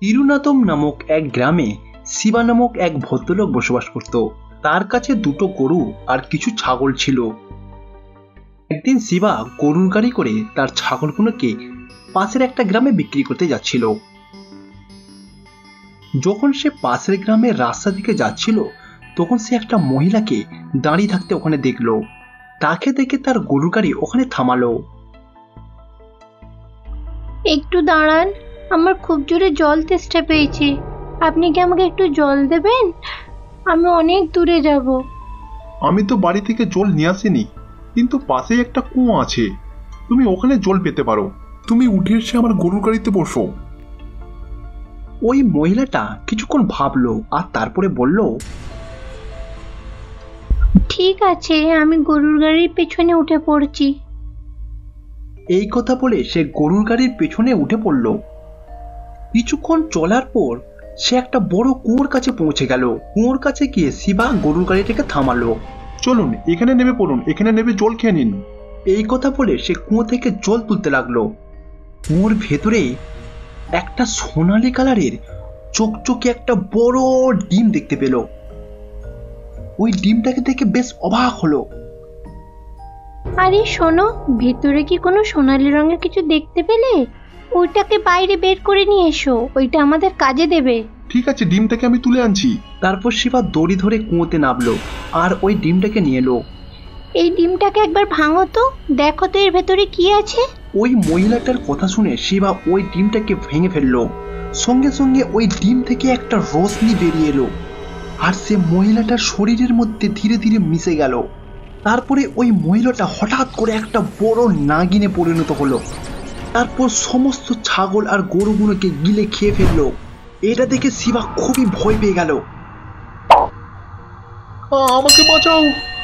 তিরুনাতম নামক এক গ্রামে শিবা নামক এক ভদ্রলোক বসবাস করত। তার কাছে দুটো গরু আর কিছু ছাগল ছিল। একদিন শিবা গরুর গাড়ি করে তার ছাগলগুলোকে পাশের একটা গ্রামে বিক্রি করতে যাচ্ছিল। যখন সে পাশের গ্রামের রাস্তা দিকে যাচ্ছিল, তখন সে একটা মহিলাকে দাঁড়িয়ে থাকতে ওখানে দেখল। তাকে দেখে তার গরুর গাড়ি ওখানে থামালো। একটু দাঁড়ান আমার খুব জোরে জল তেষ্টা পেয়েছে। আপনি কি আমাকে একটু জল দেবেন? আমি অনেক দূরে যাব। আমি তো বাড়ি থেকে জল নিয়ে আসিনি কিন্তু পাশেই একটা কুয়ো আছে। তুমি ওখানে জল পেতে পারো। তুমি উঠে এসে আমার গরুর গাড়িতে বসো। ওই মহিলাটা কিছুক্ষণ ভাবলো আর তারপরে বলল ঠিক আছে আমি গরুর গাড়ির পেছনে উঠে পড়ছি। এই কথা বলে সে গরুর গাড়ির পেছনে উঠে পড়ল। কিছুক্ষণ চলার পর সে একটা বড় কুয়োর কাছে পৌঁছে গেল। কুয়োর কাছে গিয়ে শিবা গরুর গাড়িটাকে থামালো। চলুন এখানে নেমে পড়ুন এখানে নেমে জল খেয়ে নিন। এই কথা বলে সে কুয়ো থেকে জল তুলতে লাগল। কুয়োর ভেতরে একটা সোনালি কালারের চকচকে একটা বড় ডিম দেখতে পেল। ওই ডিমটাকে দেখে বেশ অবাক হলো। আরে শোনো ভেতরে কি কোনো সোনালি রঙের কিছু দেখতে পেলে? ওইটাকে বাইরে বের করে নিয়ে এসো ওইটা আমাদের কাজে দেবে। ঠিক আছে ডিমটাকে আমি তুলে আনছি। তারপর শিবা দড়ি ধরে কুঁয়োতে নামলো আর ওই ডিমটাকে নিয়ে এলো। এই ডিমটাকে একবার ভাঙো তো দেখো তো এর ভেতরে কি আছে। ওই মহিলাটার কথা শুনে শিবা ওই ডিমটাকে ভেঙে ফেলল। সঙ্গে সঙ্গে ওই ডিম থেকে একটা রশ্মি বেরিয়ে এলো আর সে মহিলাটার শরীরের মধ্যে ধীরে ধীরে মিশে গেল। তারপরে ওই মহিলাটা হঠাৎ করে একটা বড় নাগিনে পরিণত হলো। তারপর সমস্ত ছাগল আর গরুগুলোকে গিলে খেয়ে ফেলল। এটা দেখে শিবা খুবই ভয় পেয়ে গেল। আমাকে বাঁচাও!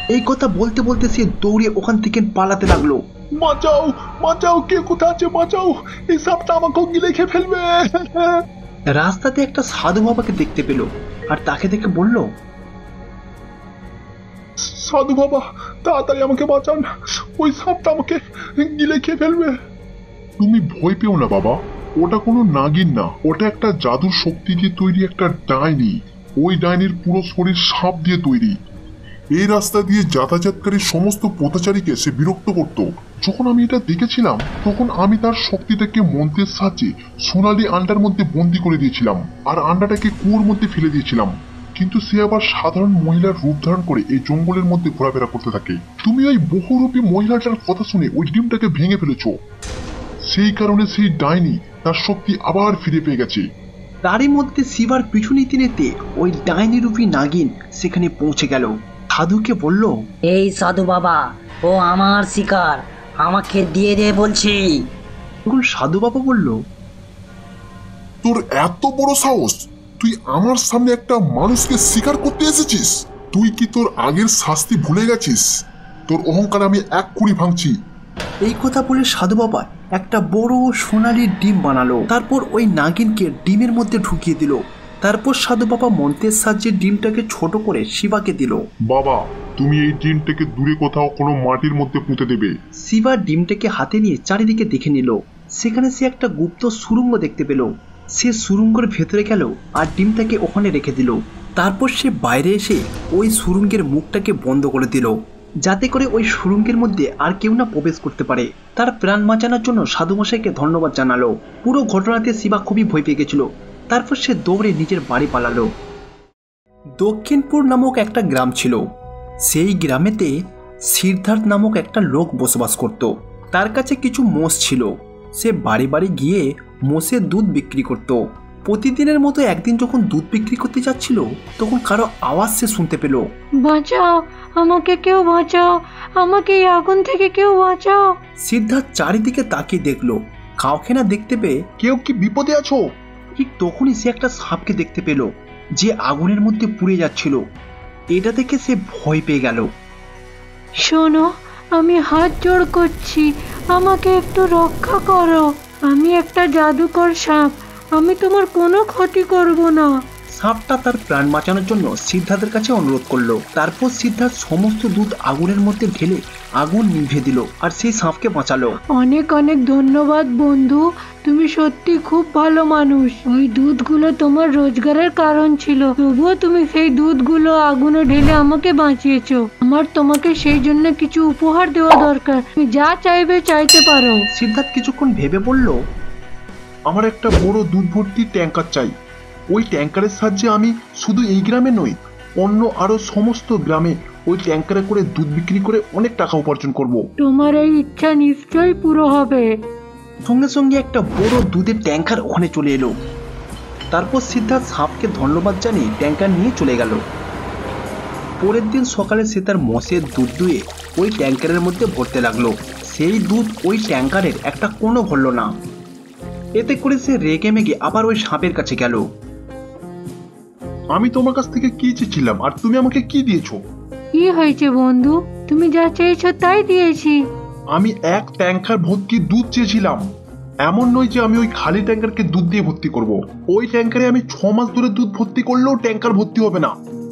এই কথা বলতে বলতে সে দৌড়ে ওখান থেকে পালাতে লাগল। বাঁচাও বাঁচাও কে কোথায় আছে বাঁচাও! এই সাপটা আমাকে গিলে খেয়ে ফেলবে! রাস্তাতে একটা সাধু বাবাকে দেখতে পেল আর তাকে দেখে বলল সাধু বাবা তাড়াতাড়ি আমাকে বাঁচান। ওই সাপটা আমাকে গিলে খেয়ে ফেলবে। তুমি ভয় পেও না, বাবা। ওটা কোনো নাগিন না। ওটা একটা জাদুর শক্তি দিয়ে তৈরি একটা ডাইনি। ওই ডাইনির পুরো শরীর সাপ দিয়ে তৈরি। এই রাস্তা দিয়ে যাতায়াতকারী সমস্ত পথচারীকে সে বিরক্ত করত। যখন আমি এটা দেখেছিলাম, তখন আমি তার শক্তিটাকে মন্ত্রের সাহায্যে সোনালি আন্ডার মধ্যে বন্দি করে দিয়েছিলাম আর আন্ডাটাকে কুয়োর মধ্যে ফেলে দিয়েছিলাম। কিন্তু সে আবার সাধারণ মহিলার রূপ ধারণ করে এই জঙ্গলের মধ্যে ঘোরাফেরা করতে থাকে। তুমি ওই বহুরূপী মহিলাটার কথা শুনে ওই ডিমটাকে ভেঙে ফেলেছো। সেই কারণে সেই ডাইনি তার শক্তি আবার ফিরে পেয়ে গেছে। তারই মধ্যে শিবার পিছু নিতে নিতে ওই ডাইনি রূপী নাগিন সেখানে পৌঁছে গেল। সাধুকে বলল এই সাধু বাবা ও আমার শিকার আমাকে দিয়ে দে বলছি। তখন সাধু বাবা বলল তোর এত বড় সাহস তুই আমার সামনে একটা মানুষকে শিকার করতে এসেছিস? তুই কি তোর আগের শাস্তি ভুলে গেছিস? তোর অহংকার আমি এক কুড়ি ভাঙছি। এই কথা বলে সাধু বাবা একটা বড় সোনালি ডিম বানালো। তারপর ওই নাগিনকে ডিমের মধ্যে ঢুকিয়ে দিল। তারপর সাধু বাবা মন্ত্রের সাহায্যে ডিমটাকে ছোট করে শিবাকে দিল। বাবা তুমি এই ডিমটাকে দূরে কোথাও কোনো মাটির মধ্যে পুঁতে দেবে। শিবা ডিমটাকে হাতে নিয়ে চারিদিকে দেখে নিল। সেখানে সে একটা গুপ্ত সুরঙ্গ দেখতে পেল। সে সুরঙ্গের ভেতরে গেল আর ডিমটাকে ওখানে রেখে দিল। তারপর সে বাইরে এসে ওই সুরঙ্গের মুখটাকে বন্ধ করে দিল। যাতে করে ওই সুরঙ্গের মধ্যে আর কেউ না প্রবেশ করতে পারে। তার প্রাণ বাঁচানোর জন্য সাধুমশাইকে ধন্যবাদ জানালো। পুরো ঘটনাতে শিবা খুবই ভয় পেয়ে গেছিল। তারপর সে দৌড়ে নিজের বাড়ি পালালো। দক্ষিণপুর নামক একটা গ্রাম ছিল। সেই গ্রামেতে সিদ্ধার্থ নামক একটা লোক বসবাস করত। তার কাছে কিছু মোষ ছিল। সে বাড়ি বাড়ি গিয়ে মোষের দুধ বিক্রি করত। প্রতিদিনের মতো একদিন যখন দুধ বিক্রি করতে যাচ্ছিল তখন কারও আওয়াজ সে শুনতে পেল। বাঁচাও আমাকে কেউ বাঁচাও আমাকে এই আগুন থেকে কেউ বাঁচাও। সিদ্ধার্থ চারিদিকে তাকিয়ে দেখল। কাউকে না দেখতে পেয়ে কেউ কি বিপদে আছো? ঠিক তখনই সে একটা সাপকে দেখতে পেল যে আগুনের মধ্যে পুড়ে যাচ্ছিল। এটা দেখে সে ভয় পেয়ে গেল। শোনো আমি হাত জোড় করছি আমাকে একটু রক্ষা করো। আমি একটা জাদুকর সাপ আমি তোমার কোনো ক্ষতি করব না। সাপটা তার প্রাণ বাঁচানোর জন্য সিদ্ধার্থের কাছে অনুরোধ করল। তারপর সিদ্ধার্থ সমস্ত দুধ আগুনের মধ্যে ঢেলে আগুন নিভে দিল আর সেই সাপকে বাঁচালো। অনেক অনেক ধন্যবাদ বন্ধু তুমি সত্যি খুব ভালো মানুষ। ওই দুধগুলো তোমার রোজগারের কারণ ছিল। তবুও তুমি সেই দুধগুলো আগুনে ঢেলে আমাকে বাঁচিয়েছো। আমার তোমাকে সেই জন্য কিছু উপহার দেওয়া দরকার। তুমি যা চাইবে চাইতে পারো। সিদ্ধার্থ কিছুক্ষণ ভেবে বলল আমার একটা বড় দুধ ভর্তি ট্যাঙ্কার চাই। ওই ট্যাঙ্কারের সাহায্যে আমি শুধু এই গ্রামে নই অন্য আরও সমস্ত গ্রামে ওই ট্যাঙ্কারে করে দুধ বিক্রি করে অনেক টাকা উপার্জন করব। তোমার এই ইচ্ছা নিশ্চয়ই পুরো হবে। সঙ্গে সঙ্গে একটা বড় দুধের ট্যাঙ্কার ওখানে চলে এলো। তারপর সিদ্ধার্থ সাপকে ধন্যবাদ জানিয়ে ট্যাঙ্কার নিয়ে চলে গেল। পরের দিন সকালে সে তার মশের দুধ দুয়ে ওই ট্যাঙ্কারের মধ্যে ভরতে লাগল। সেই দুধ ওই ট্যাঙ্কারের একটা কোনো ভরল না। এতে করে সে রেগে মেগে আবার ওই সাপের কাছে গেল। আমি তোমার কাছ থেকে কি চেয়েছিলাম? আর তুমি আমাকে কি দিয়েছ? কি হয়েছে বন্ধু? তুমি যা চেয়েছো তাই দিয়েছি। আমি এক ট্যাঙ্কার ভর্তি দুধ চেয়েছিলাম। এমন নয় যে আমি ওই খালি ট্যাঙ্কারকে দুধ দিয়ে ভর্তি করব। ওই ট্যাঙ্কারে আমি ছ মাস ধরে দুধ ভর্তি করলেও ট্যাঙ্কার ভর্তি হবে না।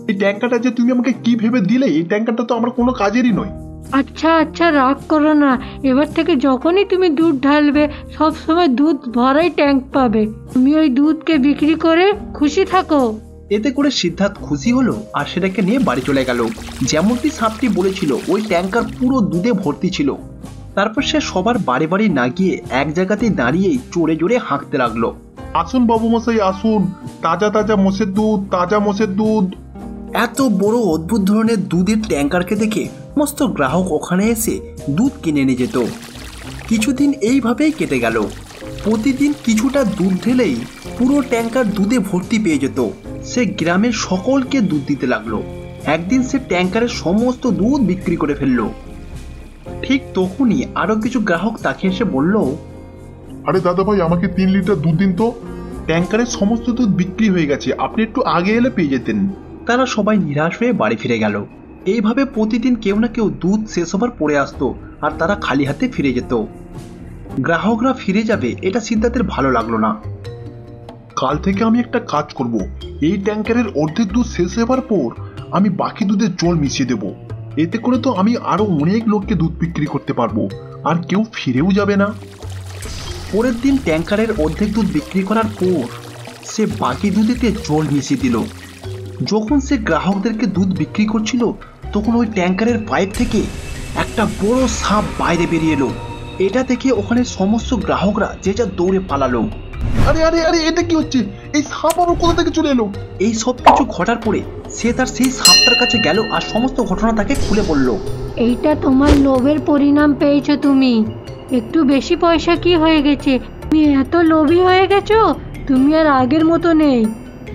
এই ট্যাঙ্কারটা যে তুমি আমাকে কি ভেবে দিলে এই ট্যাঙ্কারটা তো আমার কোনো কাজেরই নয়। আচ্ছা আচ্ছা রাগ করো না। এবার থেকে যখনই তুমি দুধ ঢালবে সব সময় দুধ ভরাই ট্যাঙ্ক পাবে। তুমি ওই দুধকে বিক্রি করে খুশি থাকো। এতে করে সিদ্ধার্থ খুশি হলো আর সেটাকে নিয়ে বাড়ি চলে গেল। যেমনটি সাপটি বলেছিল ওই ট্যাঙ্কার পুরো দুধে ভর্তি ছিল। তারপর সে সবার বাড়ি বাড়ি না গিয়ে এক জায়গাতেই দাঁড়িয়েই চড়ে জোরে হাঁকতে লাগল। আসুন বাবু মশাই আসুন। তাজা তাজা মোষের দুধ তাজা মোষের দুধ। এত বড় অদ্ভুত ধরনের দুধের ট্যাঙ্কারকে দেখে সমস্ত গ্রাহক ওখানে এসে দুধ কিনে নিয়ে যেত। কিছুদিন এইভাবেই কেটে গেল। প্রতিদিন কিছুটা দুধ ঢেলেই পুরো ট্যাঙ্কার দুধে ভর্তি পেয়ে যেত। সে গ্রামের সকলকে দুধ দিতে লাগল। একদিন সে ট্যাঙ্কারের সমস্ত দুধ বিক্রি করে ফেলল। ঠিক তখনই আরও কিছু গ্রাহক তাকে এসে বলল আরে দাদা ভাই আমাকে তিন লিটার দুধ দিন তো। ট্যাঙ্কারের সমস্ত দুধ বিক্রি হয়ে গেছে আপনি একটু আগে এলে পেয়ে যেতেন। তারা সবাই নিরাশ হয়ে বাড়ি ফিরে গেল। এইভাবে প্রতিদিন কেউ না কেউ দুধ শেষ হবার পড়ে আসতো আর তারা খালি হাতে ফিরে যেত। গ্রাহকরা ফিরে যাবে এটা সিদ্ধার্থের ভালো লাগল না। কাল থেকে আমি একটা কাজ করব। এই ট্যাঙ্কারের অর্ধেক দুধ শেষ হবার পর আমি বাকি দুধের জল মিশিয়ে দেব। এতে করে তো আমি আরও অনেক লোককে দুধ বিক্রি করতে পারব আর কেউ ফিরেও যাবে না। পরের দিন ট্যাঙ্কারের অর্ধেক দুধ বিক্রি করার পর সে বাকি দুধেতে জল মিশিয়ে দিল। যখন সে গ্রাহকদেরকে দুধ বিক্রি করছিল তখন ওই ট্যাঙ্কারের পাইপ থেকে একটা বড় সাপ বাইরে বেরিয়ে এলো। এটা দেখে ওখানে সমস্ত গ্রাহকরা যে যা দৌড়ে পালালো। আরে আরে আরে এটা কি হচ্ছে? এই সাপ আবার কোথা থেকে চলে এলো? এই সব কিছু ঘটার পরে সে তার সেই সাপটার কাছে গেল আর সমস্ত ঘটনা তাকে খুলে বলল। এইটা তোমার লোভের পরিণাম পেয়েছ তুমি। একটু বেশি পয়সা কি হয়ে গেছে? তুমি এত লোভী হয়ে গেছো? তুমি আর আগের মতো নেই।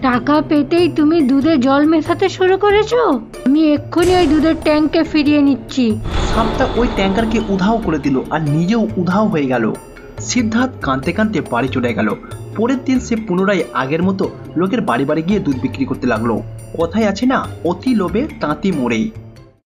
টাকা পেতেই তুমি দুধে জল মেশাতে শুরু করেছ? আমি এক্ষুনি ওই দুধের ট্যাঙ্কে ফিরিয়ে নিচ্ছি। সাপটা ওই ট্যাঙ্কারকে উধাও করে দিল আর নিজেও উধাও হয়ে গেল। সিদ্ধার্থ কাঁদতে কাঁদতে বাড়ি চলে গেল। পরের দিন সে পুনরায় আগের মতো লোকের বাড়ি বাড়ি গিয়ে দুধ বিক্রি করতে লাগল। কথায় আছে না, অতি লোভে তাঁতি মোড়ে